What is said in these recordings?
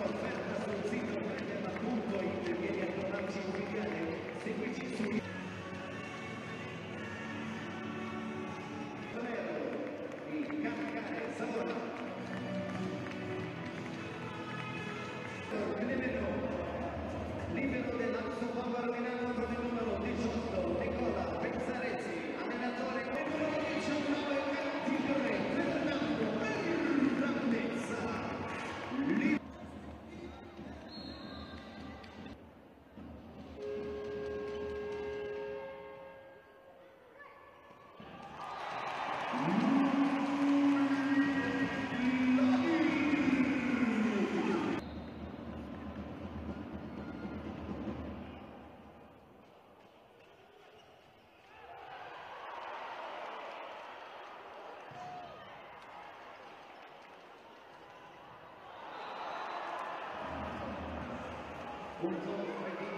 Thank Thank you.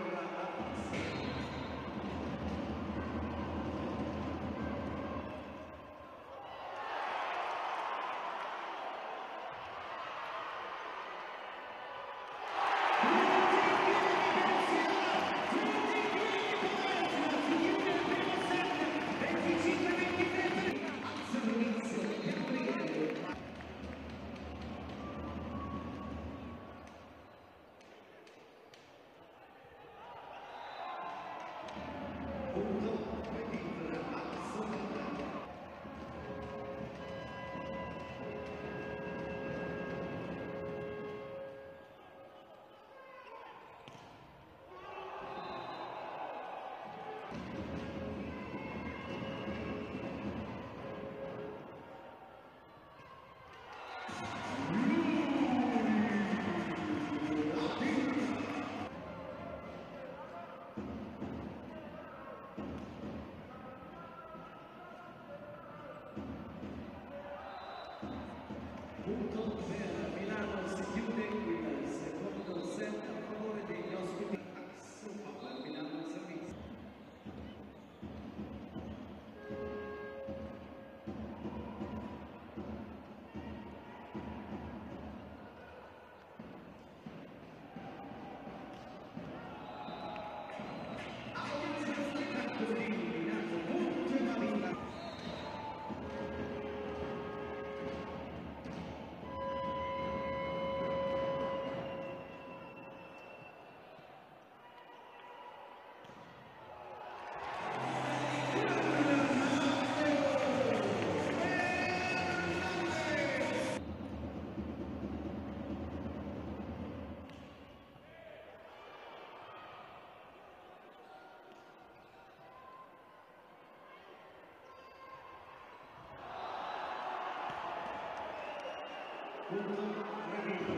Punto Medina,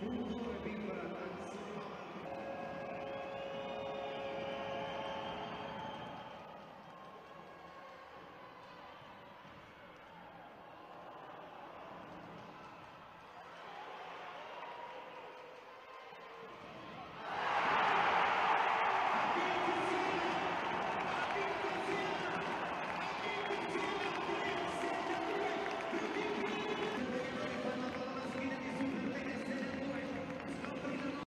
Who's going to be